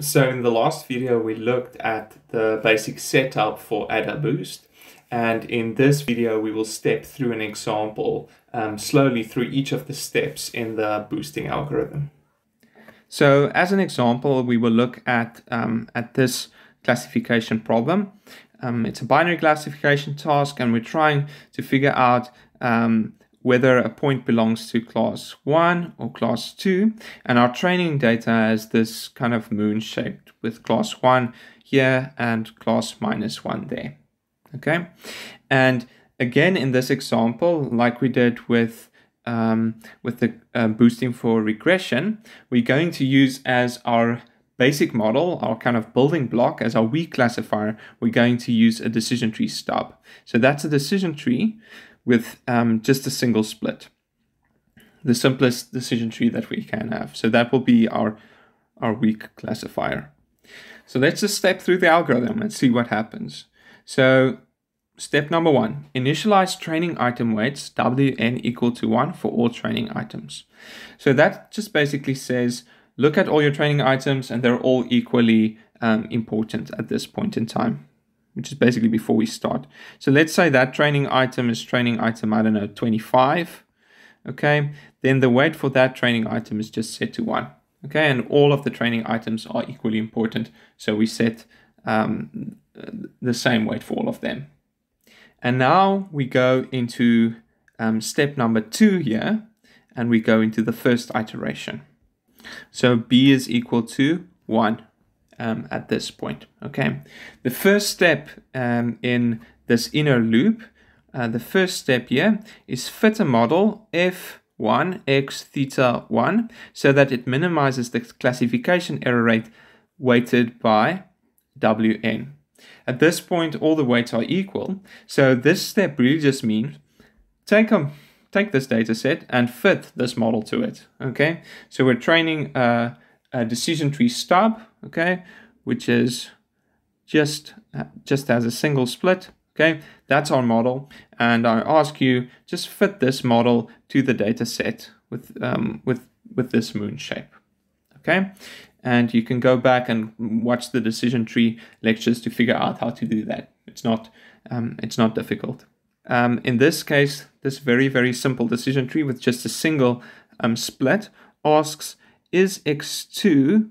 So in the last video, we looked at the basic setup for AdaBoost. And in this video, we will step through an example um, slowly through each of the steps in the boosting algorithm. So as an example, we will look at, um, at this classification problem. Um, it's a binary classification task and we're trying to figure out um, whether a point belongs to class 1 or class 2 and our training data has this kind of moon shaped with class 1 here and class minus 1 there. Okay? And again in this example like we did with um, with the uh, boosting for regression we're going to use as our basic model, our kind of building block as our weak classifier, we're going to use a decision tree stub. So that's a decision tree with um, just a single split. The simplest decision tree that we can have. So that will be our, our weak classifier. So let's just step through the algorithm and see what happens. So step number one, initialize training item weights wn equal to one for all training items. So that just basically says, look at all your training items and they're all equally um, important at this point in time which is basically before we start. So let's say that training item is training item, I don't know, 25. Okay, then the weight for that training item is just set to one. Okay, and all of the training items are equally important. So we set um, the same weight for all of them. And now we go into um, step number two here, and we go into the first iteration. So b is equal to 1 um, at this point. Okay, the first step um, in this inner loop, uh, the first step here is fit a model f1 x theta 1 so that it minimizes the classification error rate weighted by wn. At this point, all the weights are equal. So this step really just means take a take this data set and fit this model to it. Okay, so we're training a, a decision tree stub okay, which is just, just as a single split, okay? That's our model. And I ask you, just fit this model to the data set with, um, with, with this moon shape, okay? And you can go back and watch the decision tree lectures to figure out how to do that. It's not, um, it's not difficult. Um, in this case, this very, very simple decision tree with just a single um, split asks, is x2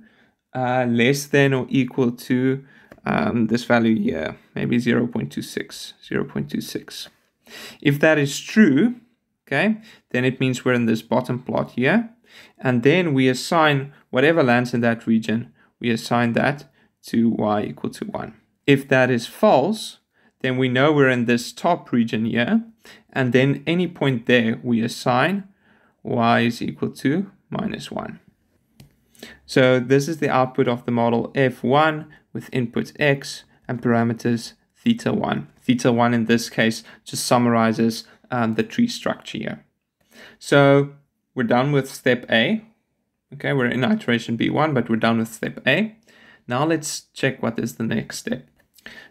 uh, less than or equal to um, this value here, maybe 0 0.26, 0 0.26. If that is true, okay, then it means we're in this bottom plot here. And then we assign whatever lands in that region, we assign that to y equal to 1. If that is false, then we know we're in this top region here. And then any point there, we assign y is equal to minus 1. So this is the output of the model f1 with inputs x and parameters theta 1. Theta 1 in this case just summarizes um, the tree structure here. So we're done with step A. Okay, we're in iteration B1, but we're done with step A. Now let's check what is the next step.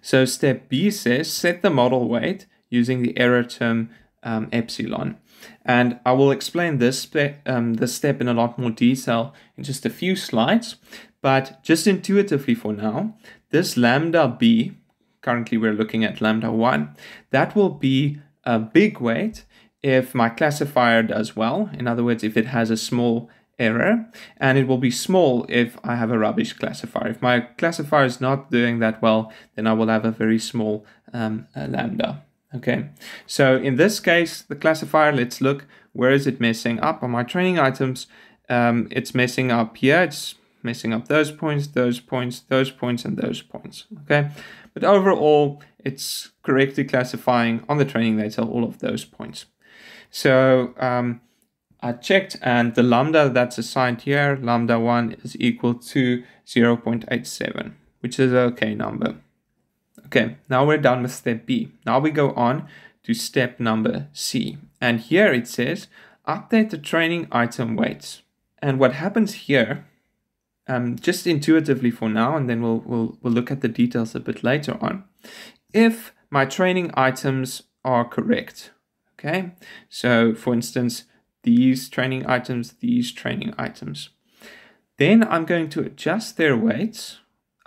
So step B says set the model weight using the error term um, epsilon. And I will explain this, um, this step in a lot more detail in just a few slides. But just intuitively for now, this lambda b, currently we're looking at lambda 1, that will be a big weight if my classifier does well. In other words, if it has a small error, and it will be small if I have a rubbish classifier. If my classifier is not doing that well, then I will have a very small um, lambda. Okay, so in this case, the classifier, let's look, where is it messing up on my training items? Um, it's messing up here, it's messing up those points, those points, those points, and those points, okay? But overall, it's correctly classifying on the training data all of those points. So um, I checked and the lambda that's assigned here, lambda 1 is equal to 0 0.87, which is a okay number. Okay, now we're done with step B. Now we go on to step number C. And here it says, update the training item weights. And what happens here, um, just intuitively for now, and then we'll, we'll, we'll look at the details a bit later on. If my training items are correct, okay? So for instance, these training items, these training items. Then I'm going to adjust their weights.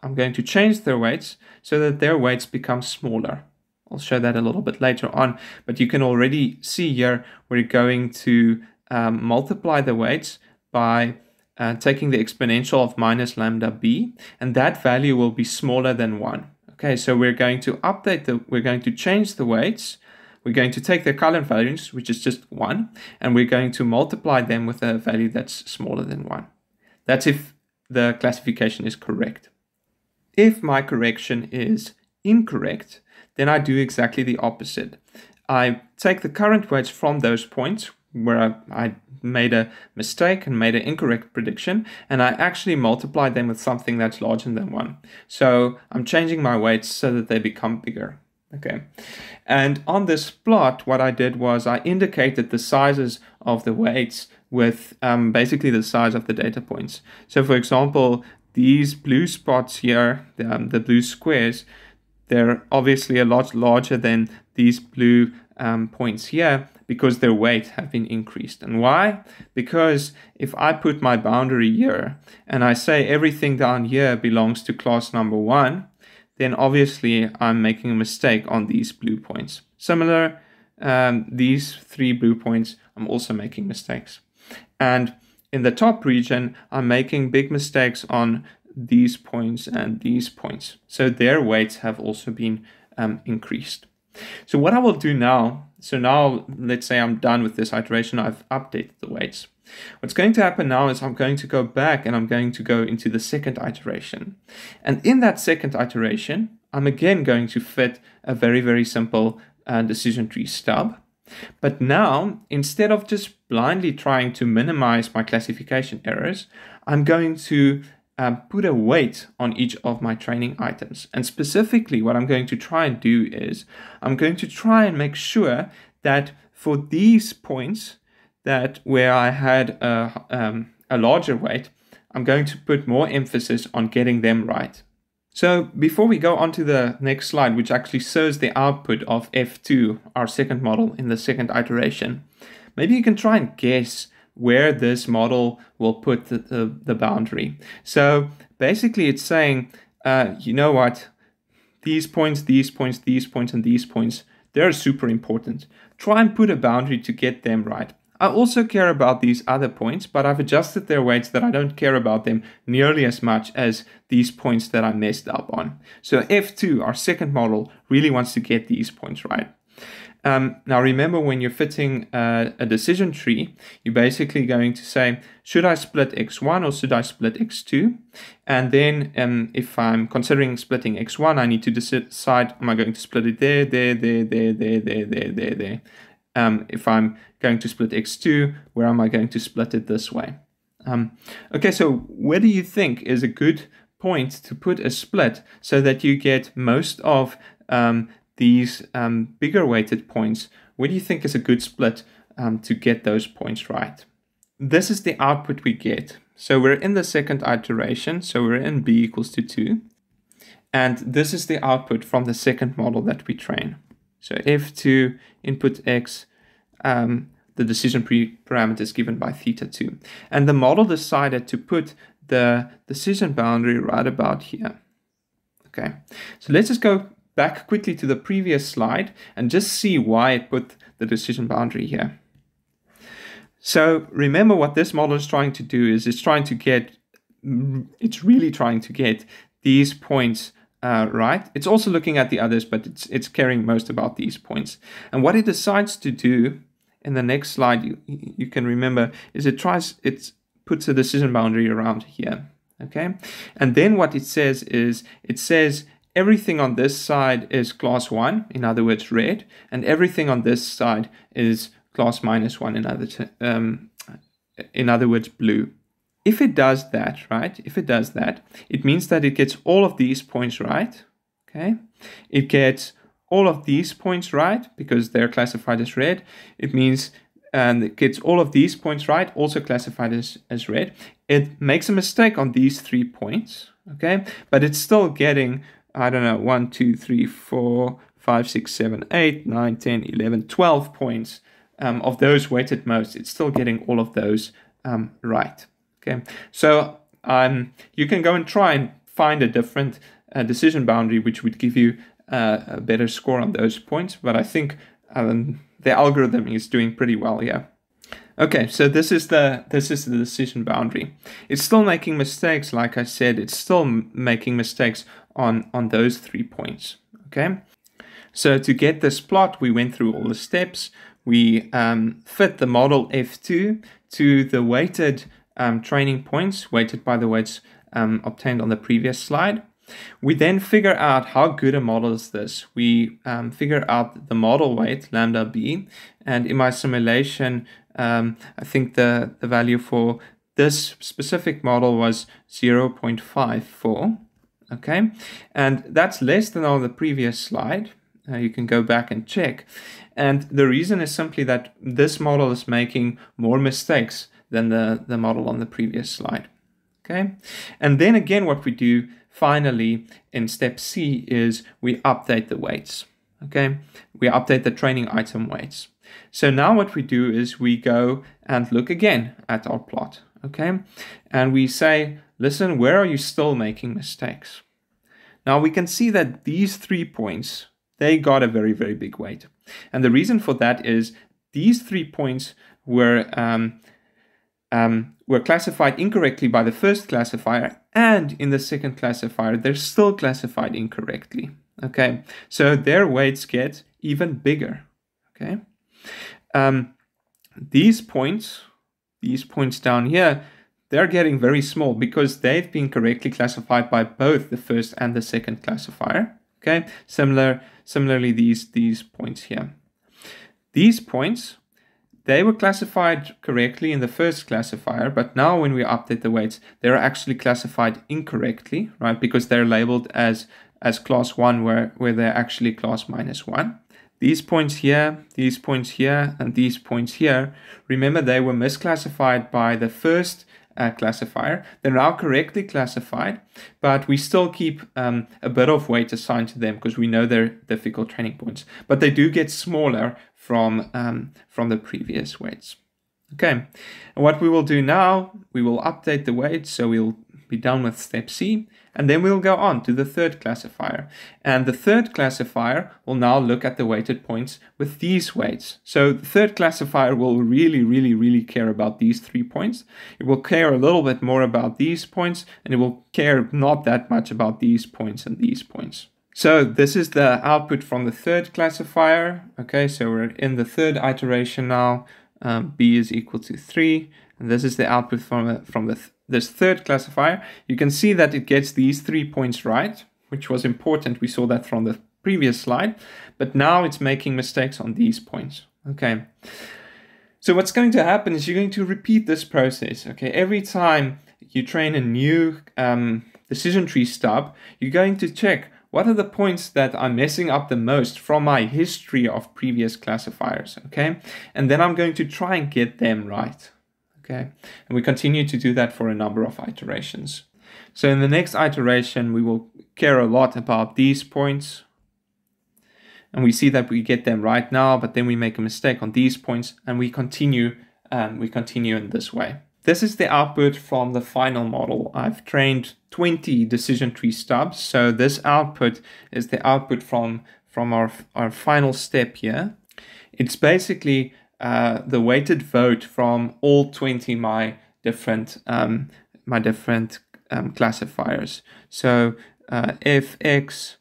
I'm going to change their weights so that their weights become smaller. I'll show that a little bit later on, but you can already see here we're going to um, multiply the weights by uh, taking the exponential of minus lambda b, and that value will be smaller than 1. Okay, so we're going to update the, we're going to change the weights, we're going to take the current values, which is just 1, and we're going to multiply them with a value that's smaller than 1. That's if the classification is correct. If my correction is incorrect, then I do exactly the opposite. I take the current weights from those points where I, I made a mistake and made an incorrect prediction, and I actually multiply them with something that's larger than 1. So I'm changing my weights so that they become bigger. Okay, and on this plot, what I did was I indicated the sizes of the weights with um, basically the size of the data points. So for example, these blue spots here, the, um, the blue squares, they're obviously a lot larger than these blue um, points here because their weight have been increased. And why? Because if I put my boundary here and I say everything down here belongs to class number one, then obviously I'm making a mistake on these blue points. Similar, um, these three blue points, I'm also making mistakes. And in the top region, I'm making big mistakes on these points and these points. So their weights have also been um, increased. So what I will do now, so now let's say I'm done with this iteration, I've updated the weights. What's going to happen now is I'm going to go back and I'm going to go into the second iteration. And in that second iteration, I'm again going to fit a very, very simple uh, decision tree stub. But now, instead of just blindly trying to minimize my classification errors, I'm going to um, put a weight on each of my training items. And specifically, what I'm going to try and do is I'm going to try and make sure that for these points, that where I had a, um, a larger weight, I'm going to put more emphasis on getting them right. So before we go on to the next slide, which actually shows the output of F2, our second model in the second iteration, maybe you can try and guess where this model will put the, the, the boundary. So basically it's saying, uh, you know what, these points, these points, these points, and these points, they're super important. Try and put a boundary to get them right. I also care about these other points, but I've adjusted their weights that I don't care about them nearly as much as these points that I messed up on. So F2, our second model, really wants to get these points right. Um, now remember when you're fitting uh, a decision tree, you're basically going to say, should I split x1 or should I split x2? And then um, if I'm considering splitting x1, I need to decide, am I going to split it there, there, there, there, there, there, there, there, there. Um, if I'm going to split x2, where am I going to split it this way? Um, okay, so where do you think is a good point to put a split so that you get most of um, these um, bigger weighted points, where do you think is a good split um, to get those points right? This is the output we get. So we're in the second iteration, so we're in b equals to 2. And this is the output from the second model that we train. So f2 input x, um, the decision tree is given by theta 2. And the model decided to put the decision boundary right about here. Okay, so let's just go back quickly to the previous slide and just see why it put the decision boundary here. So remember what this model is trying to do is it's trying to get, it's really trying to get these points uh, right. It's also looking at the others, but it's, it's caring most about these points. And what it decides to do in the next slide, you, you can remember, is it tries, it puts a decision boundary around here. Okay. And then what it says is, it says everything on this side is class 1, in other words, red, and everything on this side is class minus 1, in other, um, in other words, blue. If it does that, right, if it does that, it means that it gets all of these points right, okay? It gets all of these points right because they're classified as red. It means and it gets all of these points right, also classified as, as red. It makes a mistake on these three points, okay? But it's still getting I don't know, 1, 2, 3, 4, 5, 6, 7, 8, 9, 10, 11, 12 points um, of those weighted most, it's still getting all of those um, right. Okay, so um, you can go and try and find a different uh, decision boundary which would give you uh, a better score on those points. But I think um, the algorithm is doing pretty well here. Okay, so this is the this is the decision boundary. It's still making mistakes, like I said. It's still making mistakes on on those three points. Okay, so to get this plot, we went through all the steps. We um, fit the model F2 to the weighted um, training points, weighted by the weights um, obtained on the previous slide. We then figure out how good a model is this. We um, figure out the model weight, lambda b, and in my simulation, um, I think the, the value for this specific model was 0.54, okay? And that's less than on the previous slide. Uh, you can go back and check. And the reason is simply that this model is making more mistakes than the, the model on the previous slide. Okay, and then again, what we do finally in step C is we update the weights. Okay, we update the training item weights. So now what we do is we go and look again at our plot. Okay, and we say, listen, where are you still making mistakes? Now we can see that these three points, they got a very, very big weight. And the reason for that is these three points were um, um, were classified incorrectly by the first classifier and in the second classifier they're still classified incorrectly okay? So their weights get even bigger okay? Um, these points these points down here they're getting very small because they've been correctly classified by both the first and the second classifier okay? Similar similarly these these points here. These points they were classified correctly in the first classifier, but now when we update the weights, they're actually classified incorrectly, right? Because they're labeled as, as class one where, where they're actually class minus one. These points here, these points here, and these points here, remember they were misclassified by the first uh, classifier. They're now correctly classified, but we still keep um, a bit of weight assigned to them because we know they're difficult training points. But they do get smaller from, um, from the previous weights. Okay, and what we will do now, we will update the weights, so we'll be done with step C, and then we'll go on to the third classifier. And the third classifier will now look at the weighted points with these weights. So the third classifier will really, really, really care about these three points. It will care a little bit more about these points, and it will care not that much about these points and these points. So this is the output from the third classifier. Okay, so we're in the third iteration now. Um, b is equal to 3. And this is the output from, from the th this third classifier. You can see that it gets these three points right, which was important. We saw that from the previous slide. But now it's making mistakes on these points. Okay. So what's going to happen is you're going to repeat this process. Okay, every time you train a new um, decision tree stub, you're going to check what are the points that I'm messing up the most from my history of previous classifiers, okay? And then I'm going to try and get them right, okay? And we continue to do that for a number of iterations. So in the next iteration, we will care a lot about these points. And we see that we get them right now, but then we make a mistake on these points and we continue, um, we continue in this way. This is the output from the final model. I've trained 20 decision tree stubs. So this output is the output from, from our, our final step here. It's basically uh, the weighted vote from all 20 my different um, my different um, classifiers. So uh, fx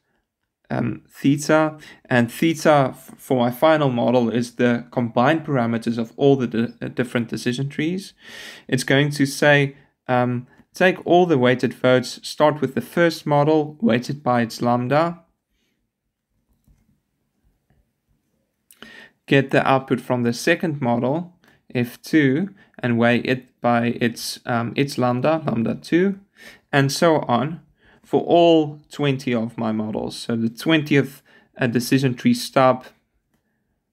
um, theta, and theta for my final model is the combined parameters of all the uh, different decision trees. It's going to say, um, take all the weighted votes, start with the first model, weighted by its lambda, get the output from the second model, F2, and weigh it by its, um, its lambda, lambda 2, and so on for all 20 of my models. So the 20th a decision tree stub,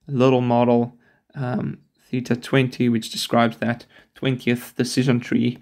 little model, um, theta 20, which describes that 20th decision tree.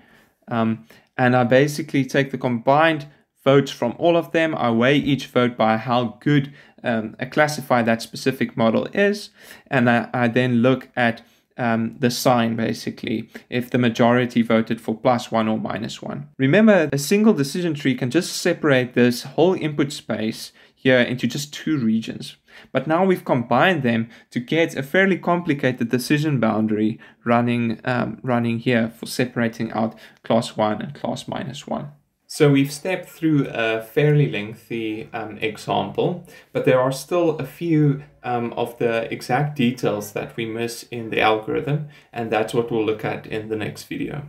Um, and I basically take the combined votes from all of them. I weigh each vote by how good um, a classify that specific model is. And I, I then look at um, the sign basically if the majority voted for plus one or minus one. Remember, a single decision tree can just separate this whole input space here into just two regions. But now we've combined them to get a fairly complicated decision boundary running, um, running here for separating out class 1 and class minus 1. So we've stepped through a fairly lengthy um, example, but there are still a few um, of the exact details that we miss in the algorithm, and that's what we'll look at in the next video.